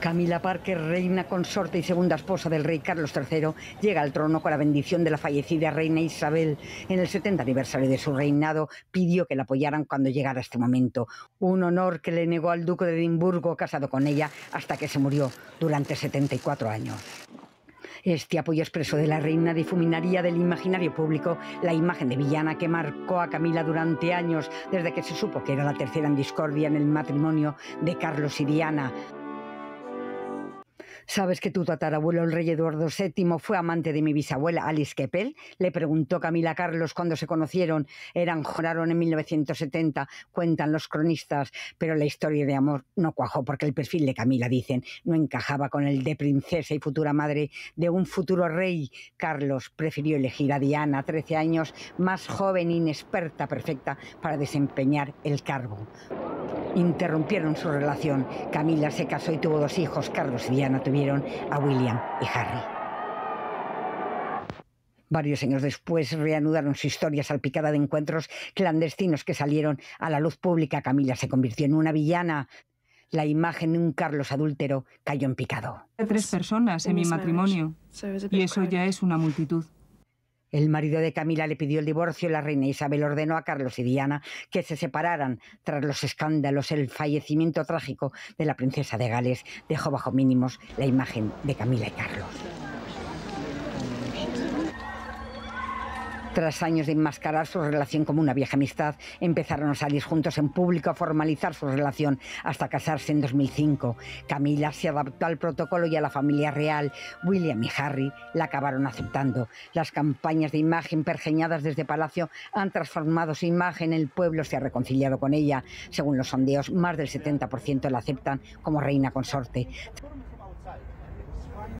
Camila Parker, reina consorte y segunda esposa del rey Carlos III, llega al trono con la bendición de la fallecida reina Isabel. En el 70 aniversario de su reinado pidió que la apoyaran cuando llegara este momento, un honor que le negó al duque de Edimburgo, casado con ella, hasta que se murió durante 74 años. Este apoyo expreso de la reina difuminaría del imaginario público la imagen de villana que marcó a Camila durante años, desde que se supo que era la tercera en discordia en el matrimonio de Carlos y Diana. ¿Sabes que tu tatarabuelo, el rey Eduardo VII, fue amante de mi bisabuela Alice Keppel? Le preguntó Camila Carlos cuando se conocieron. Eran joraron en 1970, cuentan los cronistas, pero la historia de amor no cuajó porque el perfil de Camila, dicen, no encajaba con el de princesa y futura madre de un futuro rey. Carlos prefirió elegir a Diana, 13 años, más joven, inexperta, perfecta para desempeñar el cargo interrumpieron su relación. Camila se casó y tuvo dos hijos. Carlos y Diana tuvieron a William y Harry. Varios años después reanudaron su historia salpicada de encuentros clandestinos que salieron a la luz pública. Camila se convirtió en una villana. La imagen de un Carlos adúltero cayó en picado. Tres personas en mi matrimonio y eso ya es una multitud. El marido de Camila le pidió el divorcio y la reina Isabel ordenó a Carlos y Diana que se separaran tras los escándalos. El fallecimiento trágico de la princesa de Gales dejó bajo mínimos la imagen de Camila y Carlos. Tras años de enmascarar su relación como una vieja amistad, empezaron a salir juntos en público a formalizar su relación hasta casarse en 2005. Camila se adaptó al protocolo y a la familia real. William y Harry la acabaron aceptando. Las campañas de imagen pergeñadas desde Palacio han transformado su imagen. El pueblo se ha reconciliado con ella. Según los sondeos, más del 70% la aceptan como reina consorte.